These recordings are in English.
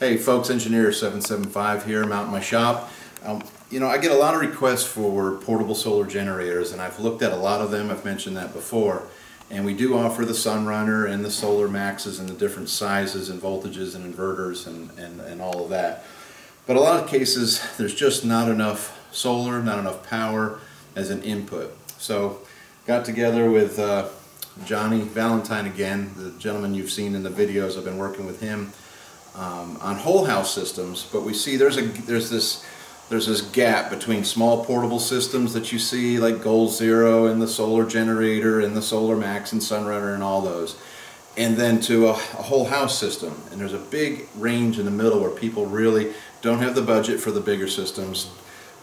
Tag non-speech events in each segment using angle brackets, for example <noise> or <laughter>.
Hey folks, Engineer 775 here, I'm out in my shop. Um, you know, I get a lot of requests for portable solar generators and I've looked at a lot of them, I've mentioned that before. And we do offer the Sunrunner and the Solar Maxes and the different sizes and voltages and inverters and, and, and all of that. But a lot of cases, there's just not enough solar, not enough power as an input. So, got together with uh, Johnny Valentine again, the gentleman you've seen in the videos, I've been working with him um, on whole house systems, but we see there's a there's this there's this gap between small portable systems that you see like Goal Zero and the solar generator and the Solar Max and Sunrunner and all those and then to a, a, whole house system. And there's a big range in the middle where people really don't have the budget for the bigger systems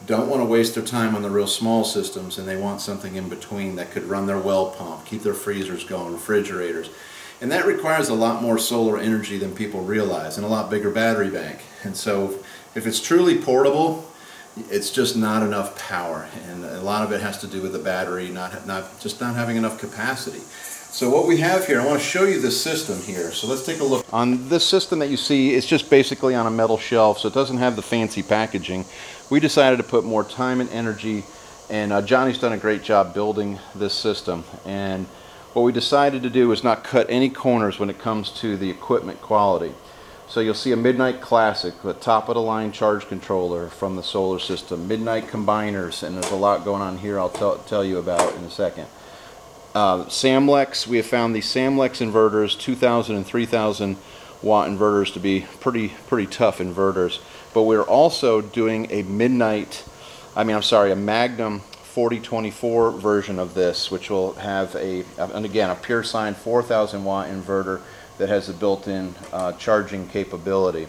don't want to waste their time on the real small systems and they want something in between that could run their well pump keep their freezers going refrigerators and that requires a lot more solar energy than people realize and a lot bigger battery bank. And so if it's truly portable, it's just not enough power. And a lot of it has to do with the battery, not, not just not having enough capacity. So what we have here, I want to show you the system here. So let's take a look. On this system that you see, it's just basically on a metal shelf, so it doesn't have the fancy packaging. We decided to put more time and energy, and uh, Johnny's done a great job building this system. And what we decided to do is not cut any corners when it comes to the equipment quality. So you'll see a Midnite Classic, the top of the line charge controller from the solar system, Midnite combiners, and there's a lot going on here I'll tell you about in a second. Uh, Samlex, we have found these Samlex inverters, 2,000 and 3,000 watt inverters to be pretty, pretty tough inverters. But we're also doing a Midnite, I mean, I'm sorry, a Magnum 4024 version of this, which will have a, and again, a pure sine 4000 watt inverter that has a built-in uh, charging capability.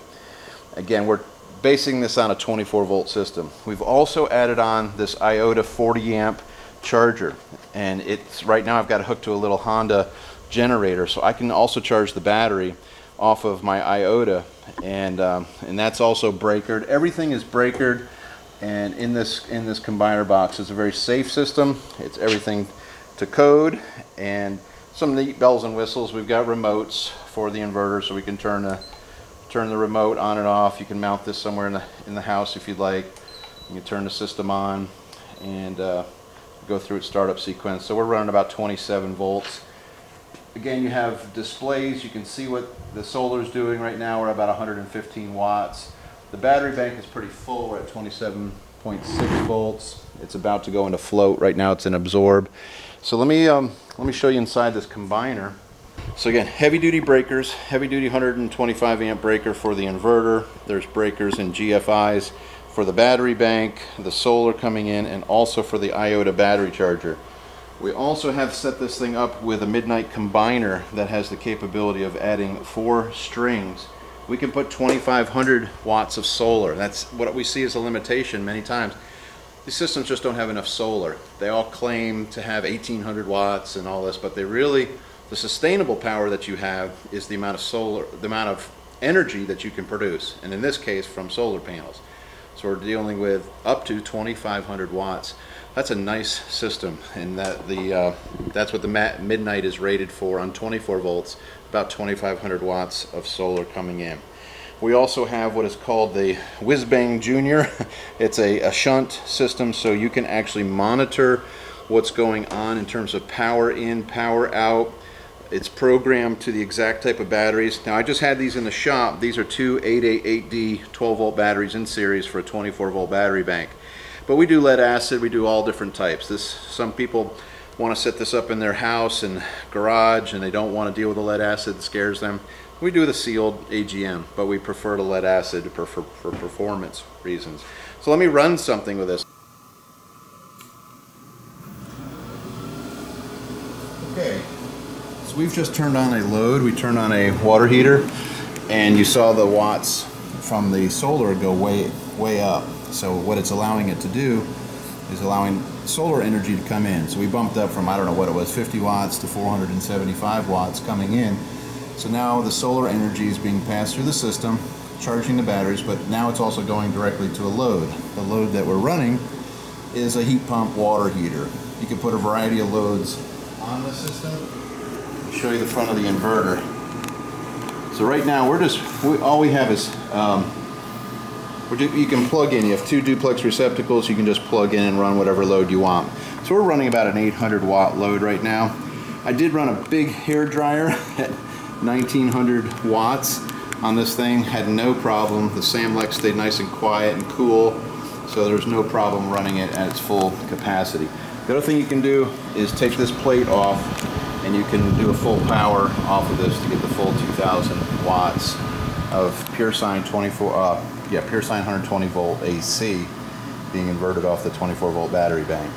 Again, we're basing this on a 24 volt system. We've also added on this IOTA 40 amp charger, and it's right now I've got it hooked to a little Honda generator, so I can also charge the battery off of my IOTA, and um, and that's also breakered. Everything is breakered and in this in this combiner box it's a very safe system. It's everything to code. And some neat bells and whistles. We've got remotes for the inverter so we can turn the turn the remote on and off. You can mount this somewhere in the in the house if you'd like. You can turn the system on and uh, go through its startup sequence. So we're running about 27 volts. Again you have displays. You can see what the solar is doing right now. We're about 115 watts the battery bank is pretty full. We're at 27.6 volts. It's about to go into float. Right now it's in absorb. So let me, um, let me show you inside this combiner. So again, heavy duty breakers, heavy duty 125 amp breaker for the inverter. There's breakers and GFIs for the battery bank, the solar coming in, and also for the IOTA battery charger. We also have set this thing up with a Midnite combiner that has the capability of adding four strings we can put 2500 watts of solar. That's what we see as a limitation many times. These systems just don't have enough solar. They all claim to have 1800 watts and all this, but they really, the sustainable power that you have is the amount of solar, the amount of energy that you can produce, and in this case from solar panels. So we're dealing with up to 2500 watts. That's a nice system, and that the uh, that's what the Midnite is rated for on 24 volts about 2500 watts of solar coming in. We also have what is called the Whizbang Junior. <laughs> It's a, a, shunt system so you can actually monitor what's going on in terms of power in, power out. It's programmed to the exact type of batteries. Now I just had these in the shop. These are two 888D 12 volt batteries in series for a 24 volt battery bank. But we do lead acid, we do all different types. This Some people want to set this up in their house and garage and they don't want to deal with the lead acid that scares them, we do the sealed AGM, but we prefer the lead acid for, for, for performance reasons. So let me run something with this. Okay, so we've just turned on a load. We turned on a water heater and you saw the watts from the solar go way, way up. So what it's allowing it to do is allowing solar energy to come in. So we bumped up from, I don't know what it was, 50 watts to 475 watts coming in. So now the solar energy is being passed through the system, charging the batteries, but now it's also going directly to a load. The load that we're running is a heat pump water heater. You can put a variety of loads on the system. I'll show you the front of the inverter. So right now we're just, we, all we have is, um, you can plug in, you have two duplex receptacles, you can just plug in and run whatever load you want. So we're running about an 800 watt load right now. I did run a big hair dryer <laughs> at 1900 watts on this thing, had no problem. The Samlex stayed nice and quiet and cool, so there's no problem running it at its full capacity. The other thing you can do is take this plate off and you can do a full power off of this to get the full 2000 watts of pure sine 24 uh, yeah pure sine 120 volt AC being inverted off the 24 volt battery bank.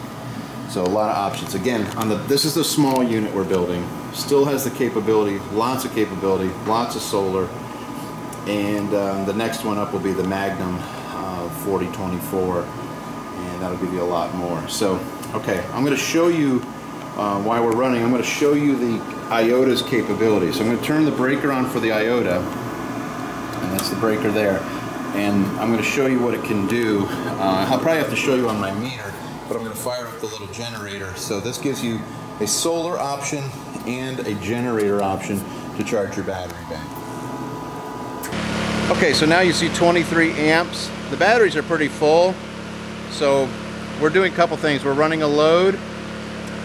So a lot of options. Again on the this is the small unit we're building. Still has the capability lots of capability lots of solar. And um, the next one up will be the Magnum uh, 4024 and that'll give you a lot more. So okay I'm going to show you uh, while we're running, I'm going to show you the IOTA's capabilities. So I'm going to turn the breaker on for the IOTA, that's the breaker there. And I'm going to show you what it can do. Uh, I'll probably have to show you on my meter, but I'm going to fire up the little generator. So this gives you a solar option and a generator option to charge your battery bank. Okay, so now you see 23 amps. The batteries are pretty full, so we're doing a couple things. We're running a load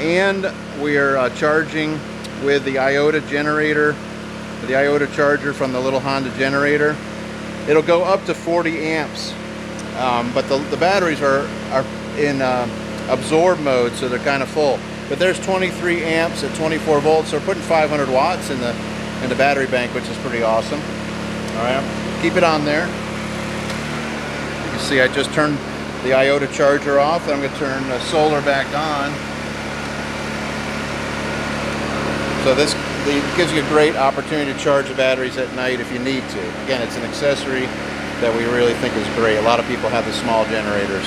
and we are uh, charging with the IOTA generator, the IOTA charger from the little Honda generator. It'll go up to 40 amps, um, but the, the batteries are, are in uh, absorb mode, so they're kind of full. But there's 23 amps at 24 volts, so we're putting 500 watts in the in the battery bank, which is pretty awesome. All right, keep it on there. You can see I just turned the IOTA charger off, and I'm going to turn the solar back on. So this gives you a great opportunity to charge the batteries at night if you need to. Again, it's an accessory that we really think is great. A lot of people have the small generators.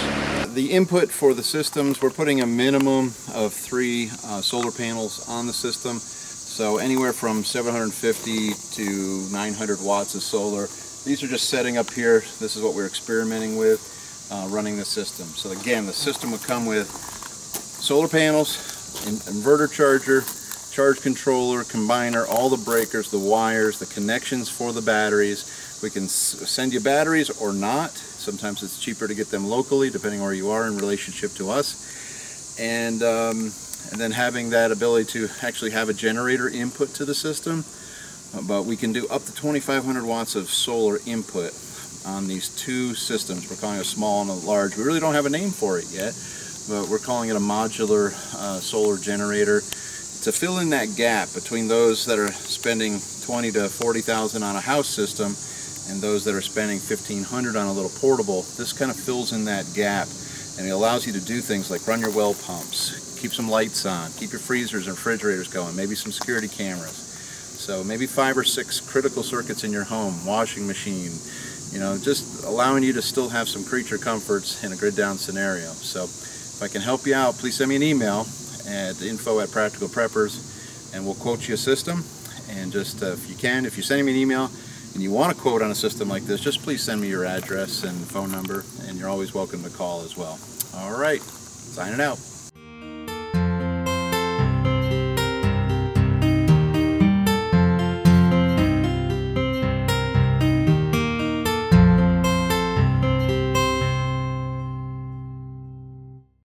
The input for the systems, we're putting a minimum of three uh, solar panels on the system. So anywhere from 750 to 900 watts of solar. These are just setting up here. This is what we're experimenting with, uh, running the system. So again, the system would come with solar panels, inverter charger, charge controller, combiner, all the breakers, the wires, the connections for the batteries. We can send you batteries or not. Sometimes it's cheaper to get them locally depending where you are in relationship to us. And, um, and then having that ability to actually have a generator input to the system. But we can do up to 2,500 watts of solar input on these two systems. We're calling a small and a large. We really don't have a name for it yet, but we're calling it a modular uh, solar generator to fill in that gap between those that are spending 20 to 40,000 on a house system and those that are spending 1500 on a little portable, this kind of fills in that gap and it allows you to do things like run your well pumps, keep some lights on, keep your freezers and refrigerators going, maybe some security cameras. So maybe five or six critical circuits in your home, washing machine, you know, just allowing you to still have some creature comforts in a grid down scenario. So if I can help you out, please send me an email at info at Practical Preppers and we'll quote you a system and just uh, if you can, if you send me an email and you want a quote on a system like this, just please send me your address and phone number and you're always welcome to call as well. All right, signing out.